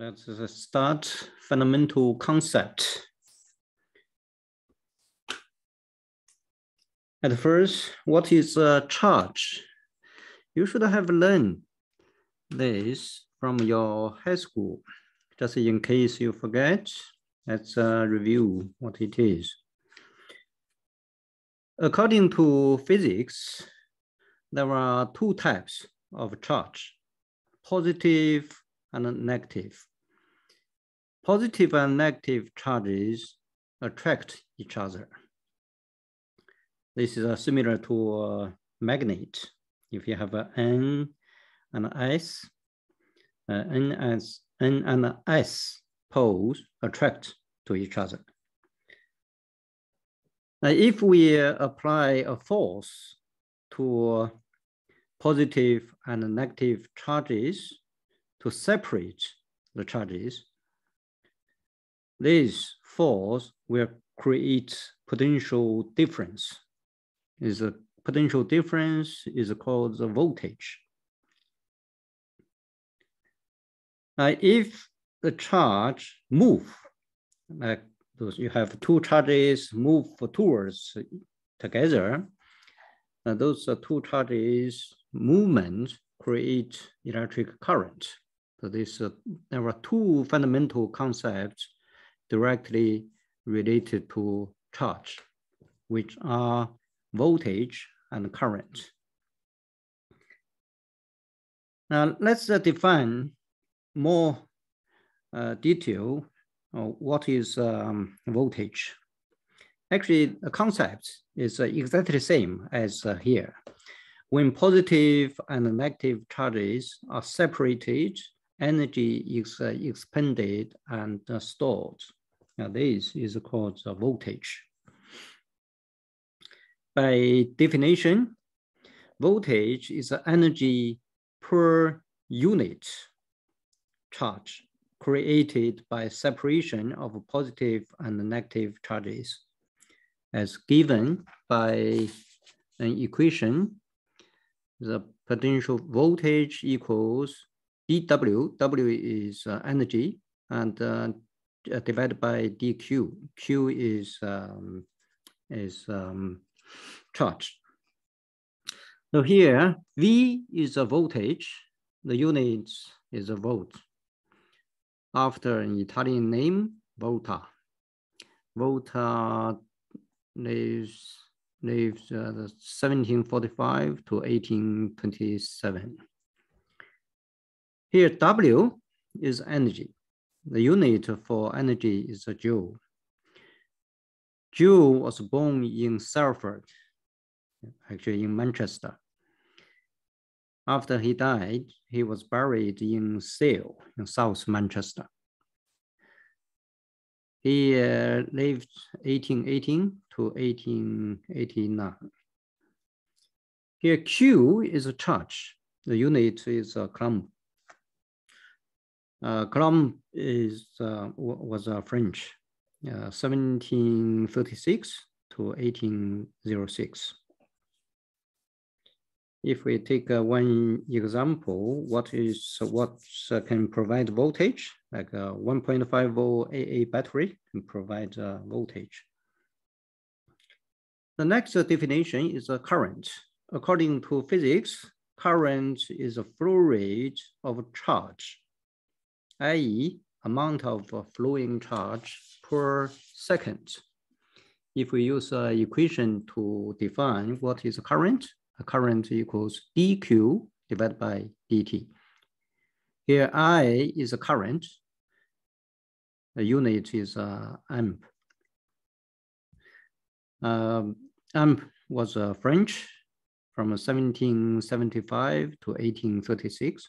Let's start fundamental concept. At first, what is a charge? You should have learned this from your high school. Just in case you forget, let's uh, review what it is. According to physics, there are two types of charge, positive and negative. Positive and negative charges attract each other. This is uh, similar to a magnet. If you have an N and S, uh, N, as, N and S poles attract to each other. Now, if we apply a force to positive and negative charges to separate the charges, this force will create potential difference. Is a potential difference is called the voltage. Now, if the charge move, like you have two charges move towards together, uh, those two charges movement create electric current. So this, uh, there are two fundamental concepts directly related to charge, which are voltage and current. Now let's define more uh, detail what is um, voltage. Actually, the concept is exactly the same as uh, here. When positive and negative charges are separated, energy is uh, and stored. Now this is called the voltage. By definition, voltage is energy per unit charge created by separation of positive and negative charges as given by an equation the potential voltage equals dW, W is uh, energy, and uh, divided by dQ. Q is um, is um, charge. So here, V is a voltage. The unit is a volt. After an Italian name, volta. Volta is lives uh, 1745 to 1827. Here, W is energy. The unit for energy is a joule. Joule was born in Salford, actually in Manchester. After he died, he was buried in Sale in South Manchester. He uh, lived 1818 to 1889. Here Q is a charge. The unit is a coulomb. Uh, coulomb is, uh, was a French, 1736 uh, to 1806. If we take uh, one example, what is what uh, can provide voltage? Like a 1.5 volt AA battery can provide uh, voltage. The next definition is a current. According to physics, current is a flow rate of charge, i.e. amount of flowing charge per second. If we use an equation to define what is a current, a current equals dq divided by dt. Here I is a current, the unit is uh, amp. Um, amp was uh, French from 1775 to 1836.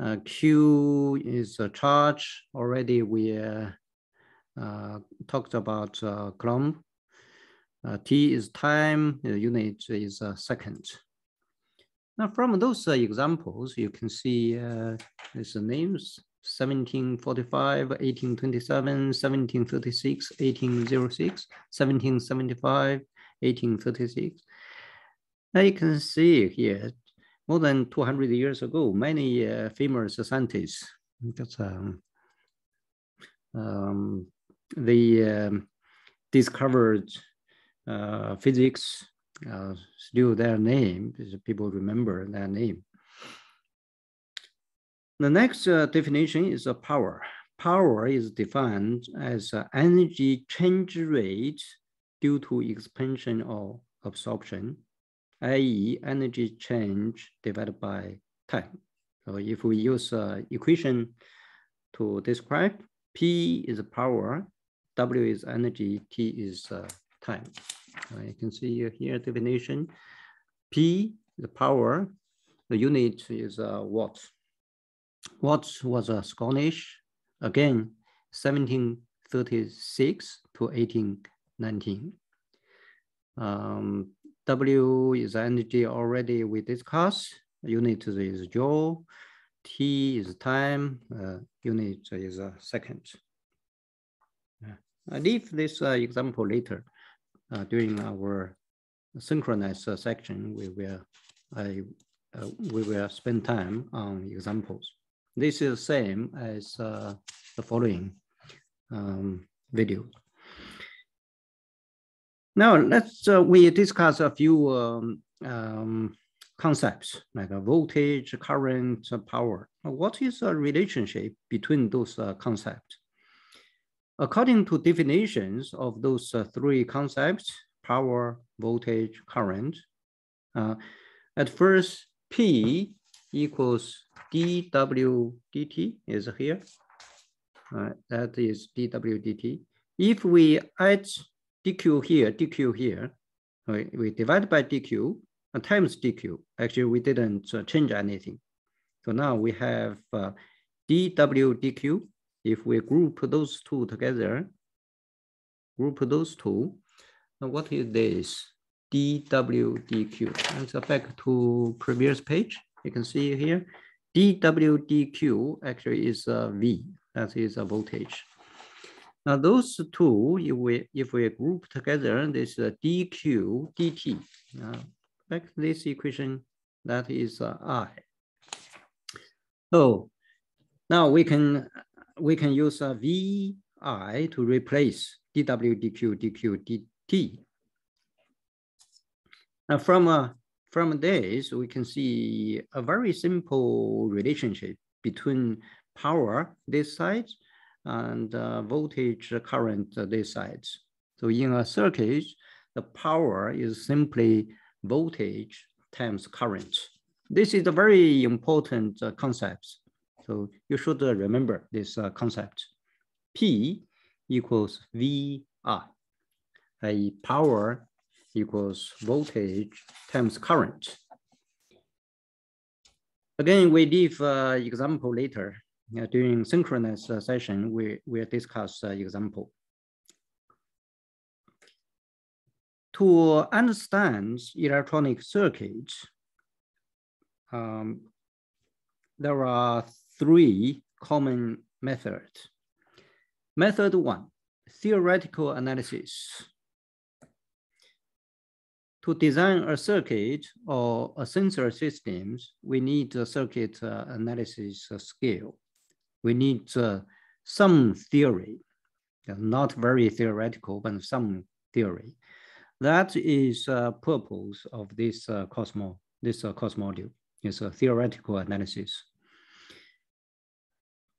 Uh, Q is a charge. Already we uh, uh talked about uh, Coulomb uh, T is time, the unit is a second. Now from those uh, examples, you can see uh, these names, 1745, 1827, 1736, 1806, 1775, 1836. Now you can see here, more than 200 years ago, many uh, famous scientists That's um, um, they um, discovered uh, physics, uh, still their name, people remember their name. The next uh, definition is a power. Power is defined as energy change rate due to expansion or absorption, i.e. energy change divided by time. So if we use uh, equation to describe, P is power, W is energy, T is uh, time. Uh, you can see here definition. P the power, the unit is uh, watt. Watt was a Scottish, again, 1736 to 1819. Um, w is energy already we discussed. Unit is joule. T is time. Uh, unit is a second. I leave this uh, example later uh, during our synchronous uh, section. We will, I, uh, we will spend time on examples. This is the same as uh, the following um, video. Now let's uh, we discuss a few um, um, concepts like voltage, current, power. What is the relationship between those uh, concepts? According to definitions of those uh, three concepts, power, voltage, current, uh, at first P equals dw dt is here. Uh, that is dw dt. If we add dq here, dq here, we, we divide by dq times dq. Actually, we didn't uh, change anything. So now we have uh, dw dq if we group those two together, group those two, what is this? dw dq. Let's go back to previous page. You can see here, dw dq actually is V, that is a voltage. Now those two, if we, if we group together, this uh, dq dt. Uh, back this equation, that is uh, I. So now we can we can use a VI to replace dw, dq, dq, dt. Now from, uh, from this, we can see a very simple relationship between power this side and uh, voltage current this side. So in a circuit, the power is simply voltage times current. This is a very important uh, concept so you should uh, remember this uh, concept. P equals VI, i.e. power equals voltage times current. Again, we leave uh, example later. During synchronous uh, session, we will discuss uh, example. To understand electronic circuits, um, there are three common methods. Method one, theoretical analysis. To design a circuit or a sensor systems, we need a circuit uh, analysis uh, skill. We need uh, some theory, not very theoretical, but some theory. That is uh, purpose of this uh, Cosmo, this uh, course module, is a theoretical analysis.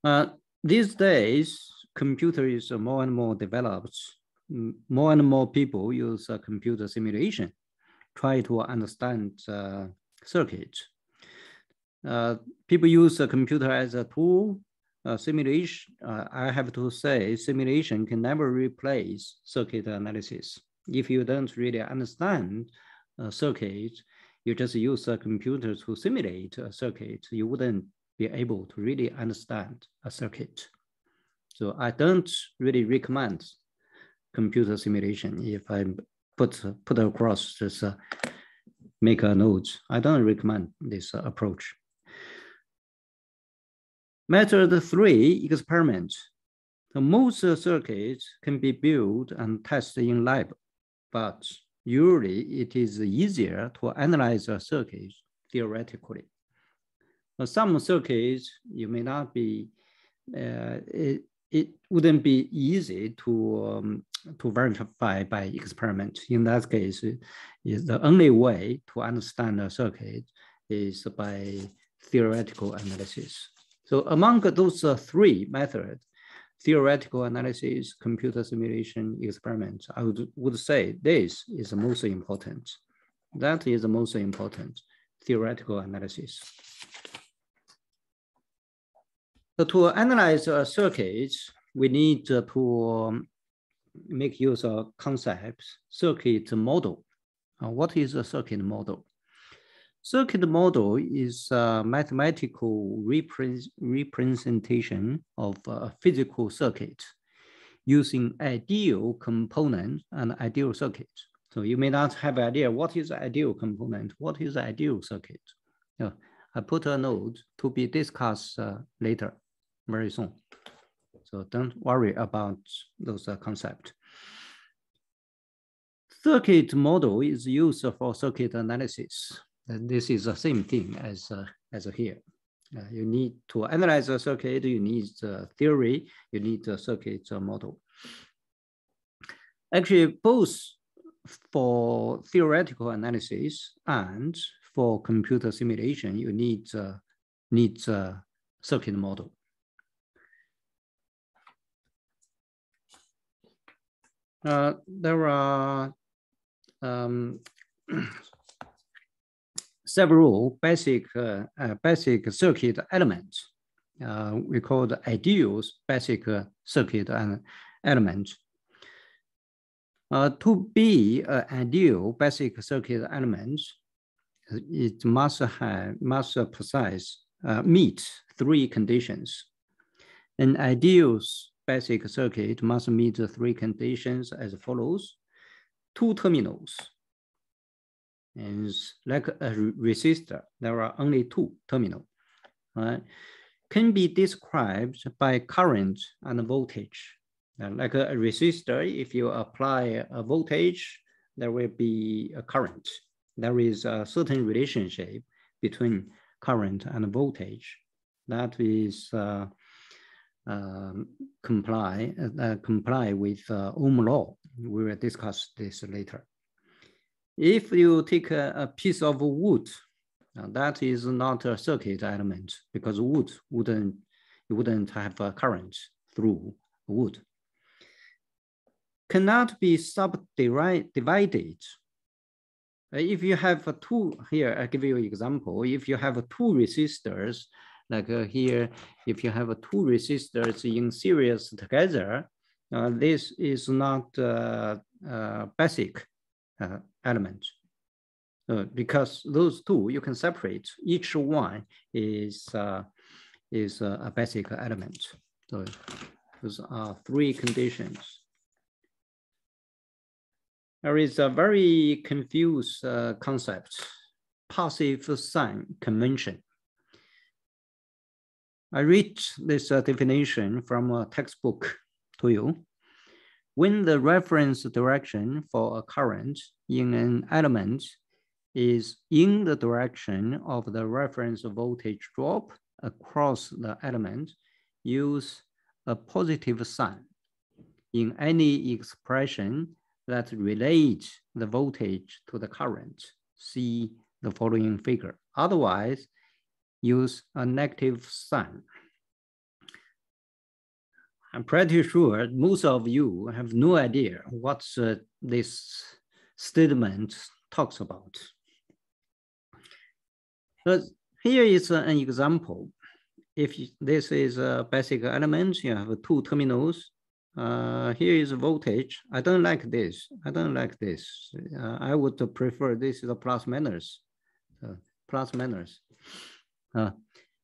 Uh, these days, computers are more and more developed. More and more people use uh, computer simulation, try to understand uh, circuits. Uh, people use a computer as a tool. Uh, simulation, uh, I have to say, simulation can never replace circuit analysis. If you don't really understand a circuit, you just use a computer to simulate a circuit, you wouldn't be able to really understand a circuit. So I don't really recommend computer simulation. If I put, put across just uh, make a note, I don't recommend this approach. Method three, experiment. The most circuits can be built and tested in lab, but usually it is easier to analyze a circuit theoretically some circuits, you may not be uh, it, it wouldn't be easy to um, to verify by experiment. In that case, is the only way to understand a circuit is by theoretical analysis. So among those uh, three methods, theoretical analysis, computer simulation, experiment, I would, would say this is the most important. That is the most important, theoretical analysis. So to analyze a circuit, we need to um, make use of concepts, circuit model. Uh, what is a circuit model? Circuit model is a mathematical repre representation of a physical circuit using ideal component and ideal circuit. So you may not have idea what is ideal component, what is ideal circuit. Yeah, I put a note to be discussed uh, later, very soon. So don't worry about those uh, concepts. Circuit model is used for circuit analysis. And this is the same thing as, uh, as here. Uh, you need to analyze a circuit, you need the theory, you need the circuit model. Actually, both for theoretical analysis and for computer simulation, you need, uh, need a circuit model. Uh, there are um, several basic uh, uh, basic circuit elements. Uh, we call the ideal basic circuit and element. Uh, to be an ideal basic circuit element, it must have must possess uh, meet three conditions. An ideal basic circuit must meet the three conditions as follows. Two terminals. And like a resistor, there are only two terminals. Right? Can be described by current and voltage. Uh, like a, resistor, if you apply a voltage, there will be a current. There is a certain relationship between current and voltage. That is uh, um, comply uh, comply with uh, Ohm law. We will discuss this later. If you take a, a piece of wood, uh, that is not a circuit element because wood wouldn't you wouldn't have a current through wood. Cannot be subdivided. If you have two here, I give you an example. If you have two resistors like uh, here, if you have uh, two resistors in series together, uh, this is not uh, uh, basic uh, element. because those two you can separate, each one is, is a basic element. So those are three conditions. There is a very confused concept, passive sign convention. I read this uh, definition from a textbook to you. When the reference direction for a current in an element is in the direction of the reference voltage drop across the element, use a positive sign in any expression that relates the voltage to the current. See the following figure. Otherwise, use a negative sign. I'm pretty sure most of you have no idea what uh, this statement talks about. But here is an example. If this is a basic element, you have two terminals. Uh, here is voltage. I don't like this. I don't like this. Uh, I would prefer this is a plus minus, uh, plus minus.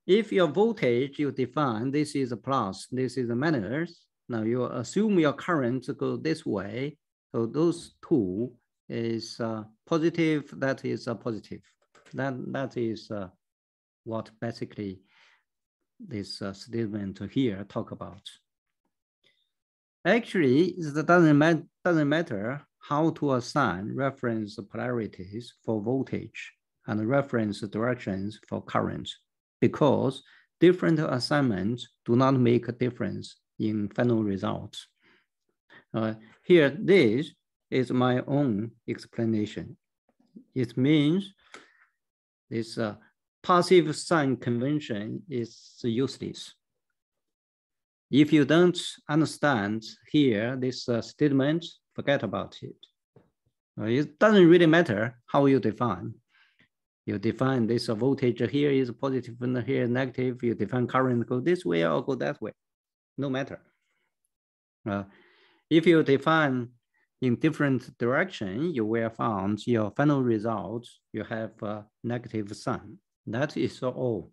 If your voltage you define, this is a plus, this is a minus, now you assume your current to go this way. So those two is uh, positive, that is a positive. That, that is uh, what basically this uh, statement here talk about. Actually, it doesn't, doesn't matter how to assign reference polarities for voltage and reference directions for current because different assignments do not make a difference in final results. Uh, here, this is my own explanation. It means this uh, passive sign convention is useless. If you don't understand here this uh, statement, forget about it. Uh, it doesn't really matter how you define. You define this voltage here is positive and here negative. You define current go this way or go that way. No matter. Uh, if you define in different direction, you will find your final result, you have a negative sign. That is all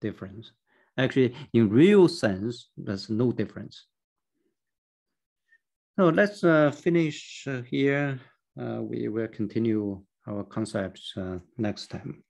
difference. Actually, in real sense, there's no difference. So let's uh, finish uh, here. Uh, we will continue our concepts uh, next time.